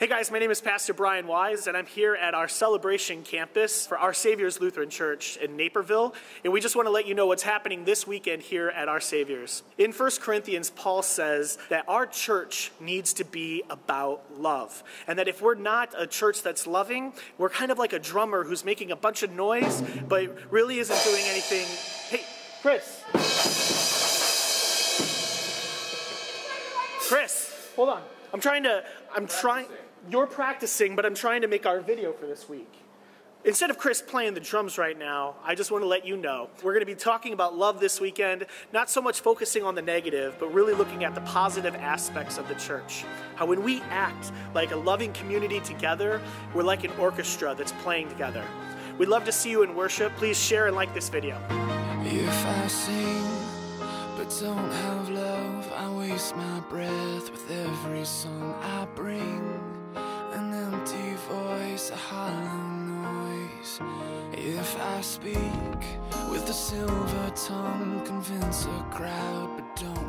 Hey guys, my name is Pastor Brian Wise, and I'm here at our celebration campus for Our Saviour's Lutheran Church in Naperville. And we just want to let you know what's happening this weekend here at Our Saviour's. In 1 Corinthians, Paul says that our church needs to be about love. And that if we're not a church that's loving, we're kind of like a drummer who's making a bunch of noise, but really isn't doing anything. Hey, Chris. Chris, hold on. I'm trying to, I'm trying, you're practicing, but I'm trying to make our video for this week. Instead of Chris playing the drums right now, I just want to let you know we're going to be talking about love this weekend, not so much focusing on the negative, but really looking at the positive aspects of the church. How when we act like a loving community together, we're like an orchestra that's playing together. We'd love to see you in worship. Please share and like this video. If I sing but don't have love, I waste my breath with song I bring. An empty voice, a hollow noise. If I speak with a silver tongue, convince a crowd but don't